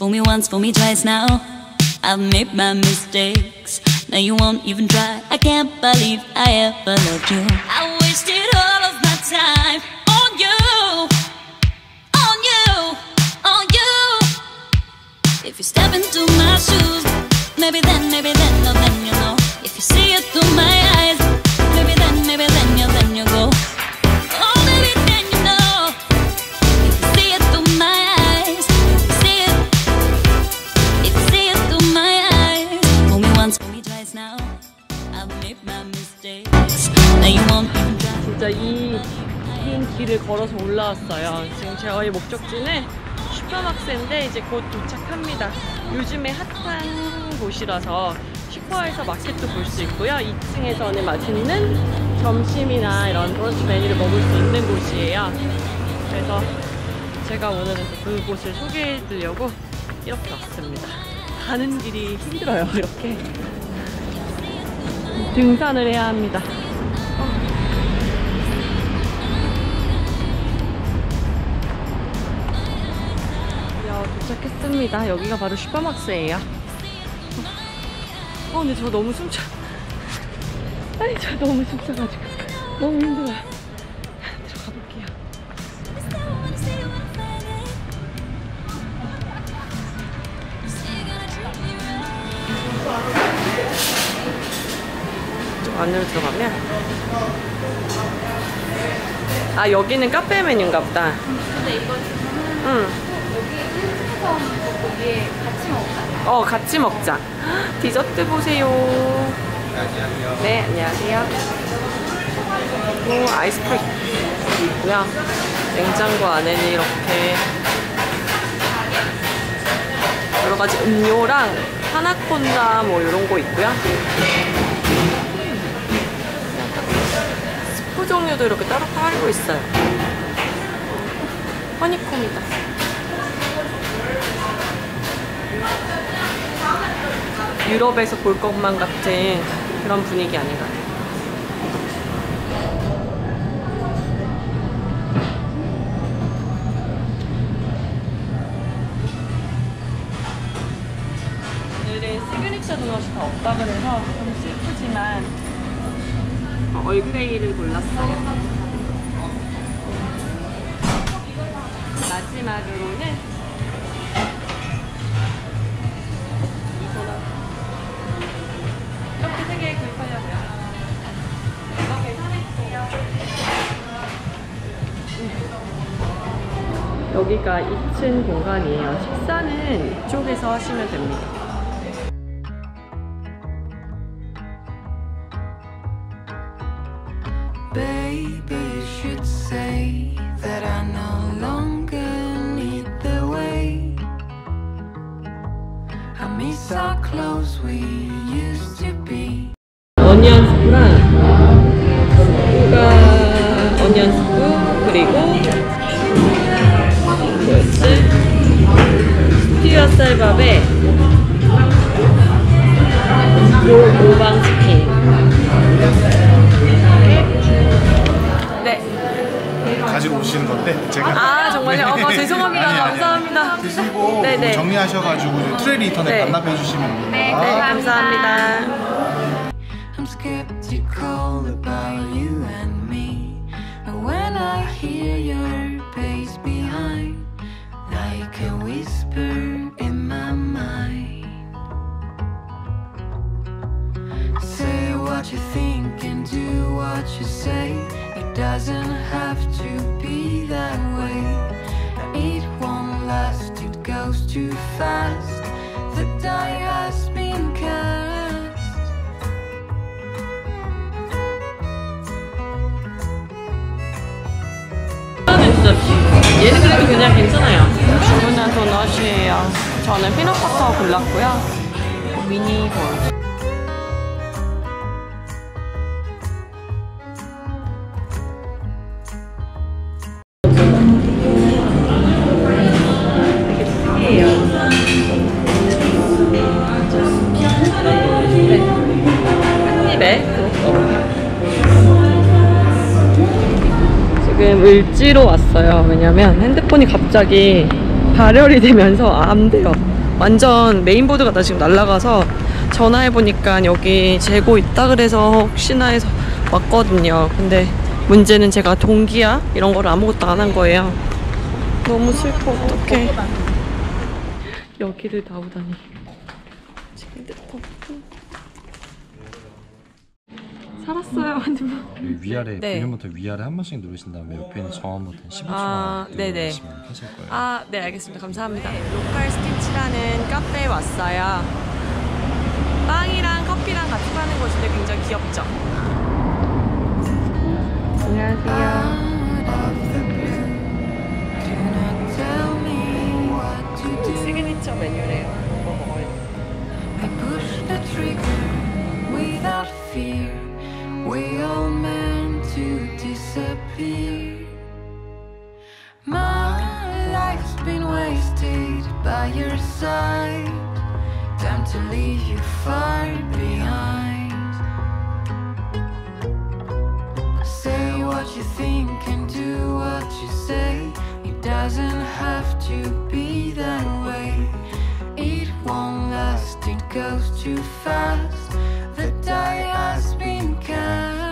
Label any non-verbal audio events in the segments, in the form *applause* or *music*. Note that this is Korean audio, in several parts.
Fool me once, fool me twice now. I've made my mistakes. Now you won't even try. I can't believe I ever loved you. I wasted all of my time on you, on you, on you. If you step into my shoes, maybe then, maybe then, no, then you know. If you see it through my eyes, 길을 걸어서 올라왔어요. 지금 저희 목적지는 슈퍼막스인데 이제 곧 도착합니다. 요즘에 핫한 곳이라서 슈퍼에서 마켓도 볼 수 있고요. 2층에서는 맛있는 점심이나 이런 브런치 메뉴를 먹을 수 있는 곳이에요. 그래서 제가 오늘은 또 그곳을 소개해 드리려고 이렇게 왔습니다. 가는 길이 힘들어요, 이렇게. 등산을 해야 합니다. 도착했습니다. 여기가 바로 슈퍼막스예요. 어, 근데 저 너무 숨차. 아니, 저 너무 숨차가지고. 너무 힘들어요. 들어가 볼게요. 좀 안으로 들어가면. 아, 여기는 카페 메뉴인가 보다. 근데 이거 응. 먹고 거기에 같이 먹을까? 어, 같이 먹자. 헉, *gasps* 디저트 보세요. 네, 안녕하세요. 오, 아이스크림 있고요. 냉장고 안에는 이렇게 여러 가지 음료랑 파나콘다 뭐 이런 거 있고요. 스프 종류도 이렇게 따로 팔고 있어요. 허니콤이다. 유럽에서 볼 것만 같은 그런 분위기 아닌가요? 오늘은 시그니처 도넛이 다 없다 그래서 좀 슬프지만 어, 얼그레이를 골랐어요. 마지막으로는 여기가 2층 공간이에요. 식사는 이쪽에서 하시면 됩니다. Baby should say that I no longer need the way. I miss how close we used to be. 어니언 스프랑 스프가 어니언 스프 그리고 오, 오방 치킨 네. 가지고 오시는 건데 제가 아 정말요? 어머 죄송합니다. 아니, 아니, 아니. 감사합니다. 드시고 네네. 정리하셔가지고 이제 트레리 인터넷 네. 반납해 주시면 됩니다. 네 감사합니다. I'm skeptical about you and me. And when I hear your bass behind, like a whisper what you think and do what you say. It doesn't have to be that way. It won't last, it goes too fast. The die has been cast. 저는 진짜 얘는 그래도 그냥 괜찮아요. 주문한 도넛이에요. 저는 피넛버터 골랐고요. 미니 볼. 을지로 왔어요. 왜냐면 핸드폰이 갑자기 발열이 되면서 안 돼요. 완전 메인보드가 다 지금 날라가서 전화해보니까 여기 재고 있다 그래서 혹시나 해서 왔거든요. 근데 문제는 제가 동기야? 이런 거를 아무것도 안 한 거예요. 너무 슬퍼, 어떡해. 여기를 나오다니. 살았어요, 핸드폰. 여기 위아래 네. 볼륨부터 위아래 한 번씩 누르신 다음에 옆에 있는 정원 버튼 15초만 아, 네네. 누르시면 하실 거예요. 아, 네, 알겠습니다. 감사합니다. 로컬 스티치라는 카페에 왔어요. 빵이랑 커피랑 같이 파는 곳인데 굉장히 귀엽죠? 안녕하세요. My life's been wasted by your side. Time to leave you far behind. Say what you think and do what you say. It doesn't have to be that way. It won't last, it goes too fast. The die has been cast.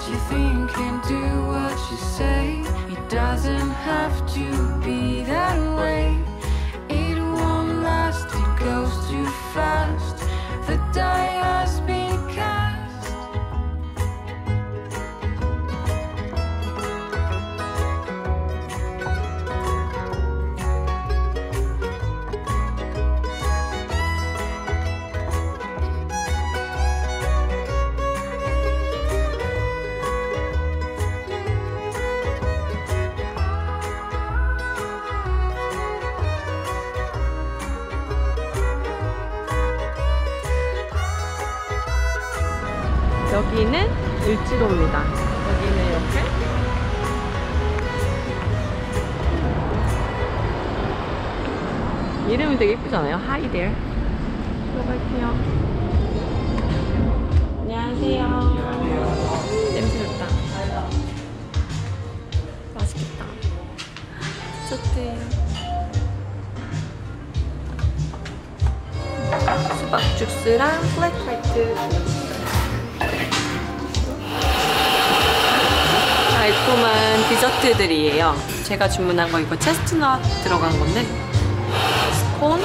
What you think and do what you say. It doesn't have to be that way. 여기는 일지도입니다. 여기는 이렇게 이름이 되게 예쁘잖아요. There. 들어갈게요. 안녕하세요. 음, 냄새 좋다. 맛있겠다. 디저트예요. 수박 주스랑 플랫 화이트 달콤한 디저트들이에요. 제가 주문한 거 이거 체스트넛 들어간 건데 스콘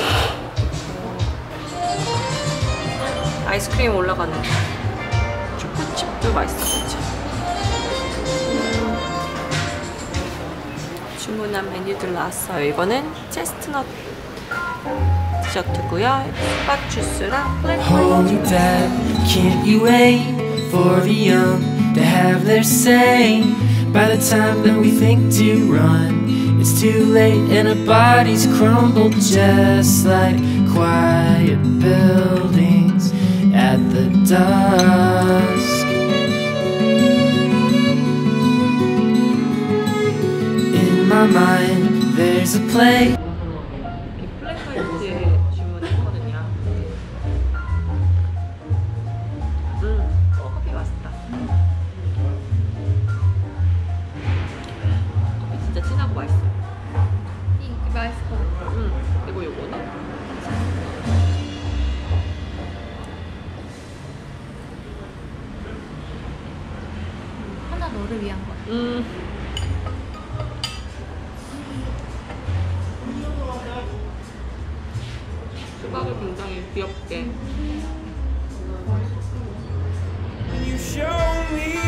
아이스크림 올라가는 초코칩도 맛있어 그쵸? 음, 주문한 메뉴들 나왔어요. 이거는 체스트넛 디저트고요. 수박 주스랑 for the young to have their say? By the time that we think to run, it's too late and our bodies crumble just like quiet buildings at the dusk. In my mind, there's a place. 하나 너를 위한 거야. 음. 수박을 굉장히 귀엽게 you show me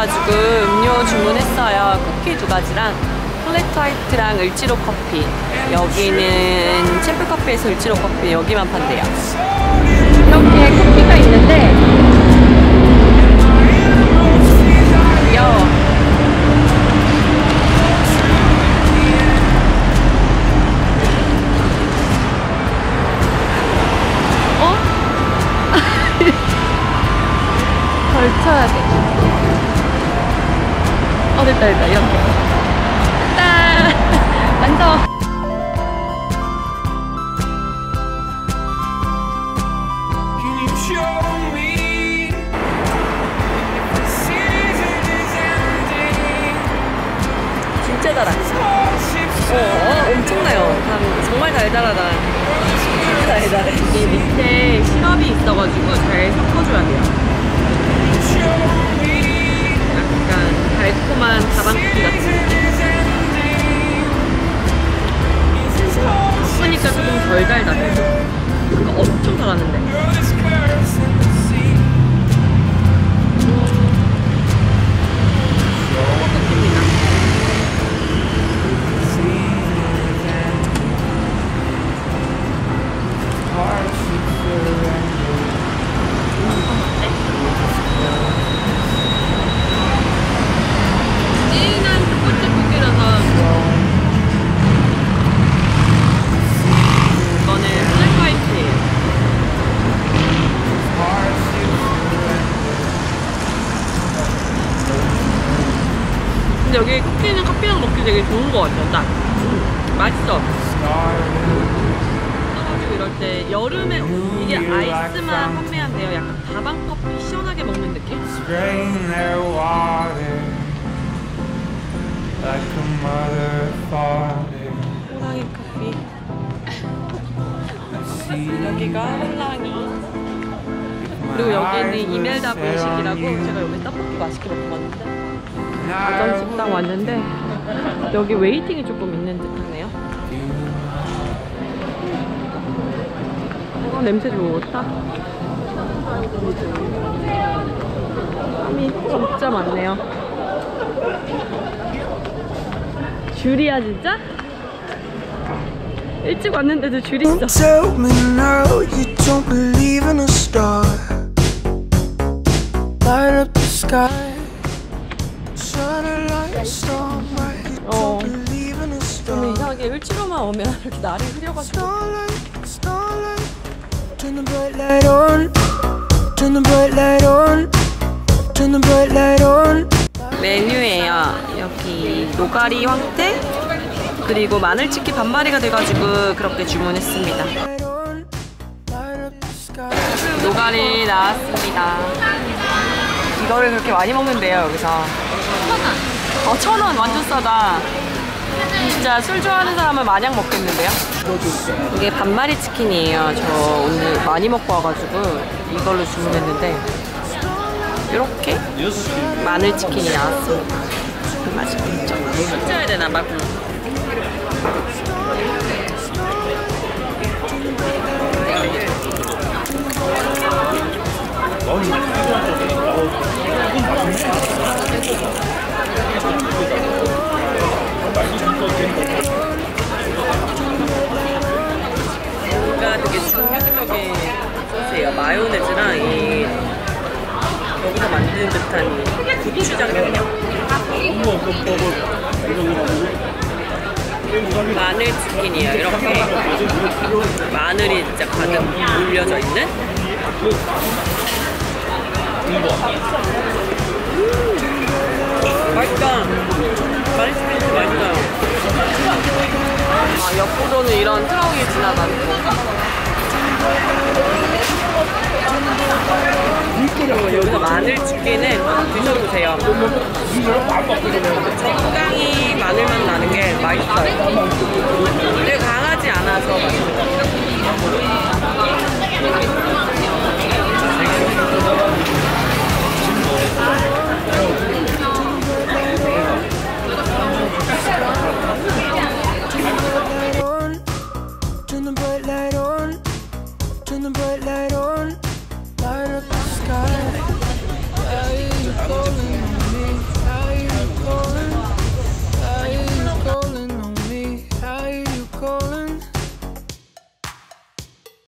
와가지고 음료 주문했어요. 쿠키 두 가지랑 플랫 화이트랑 을지로 커피. 여기는 챔프 커피에서 을지로 커피 여기만 판대요. 이렇게 커피가 있는데 귀여워. 어? *laughs* 걸쳐야 돼. 어 됐다 됐다 이렇게. 짠! ending? *laughs* 진짜 달아. 어, 어 엄청나요. 참, 정말 달달하다. 이 밑에 시럽이 있어가지고 잘 섞어줘야 돼요. Show me 약간 달콤한 다방 쿠키 같은 느낌. 섞으니까 조금 덜 달달해. 아까 엄청 달았는데. 떠가지고 이럴 때 여름에 이게 아이스만 판매한대요. 약간 다방 커피 시원하게 먹는 느낌? 호랑이 커피. 여기가 호랑이. 그리고 여기는 이멜다 분식이라고 제가 여기 떡볶이 맛있게 먹고 왔는데 가전 식당 왔는데 여기 웨이팅이 조금 있는 듯하네요. 어, 냄새 좋다. 사람이 진짜 많네요. 줄이야 진짜? 일찍 왔는데도 줄이 있어. 어. star. 이상하게 일치로만 오면 이렇게 날이 흐려가지고. 메뉴예요. 여기 노가리 황태 그리고 마늘치킨 반마리가 돼가지고 그렇게 주문했습니다. 노가리 나왔습니다. 이거를 그렇게 많이 먹는데요 여기서. 천 원. 어, 천 원 완전 싸다. 진짜 술 좋아하는 사람은 마냥 먹겠는데요? 이게 반마리 치킨이에요. 저 오늘 많이 먹고 와가지고 이걸로 주문했는데 이렇게 마늘 치킨이 나왔습니다. 맛있겠죠? 훔쳐야 되나 봐. 뭔 마늘 치킨이에요. 이렇게 마늘이 진짜 가득 올려져 있는. 음, 맛있다. 마늘 맛있어요. 아, 옆으로는 이런 트럭이 지나가고. 여기서 마늘 집게는 드셔보세요. 정강이 마늘만 나는 게 맛있어요. 근데 강하지 않아서 맛있어요.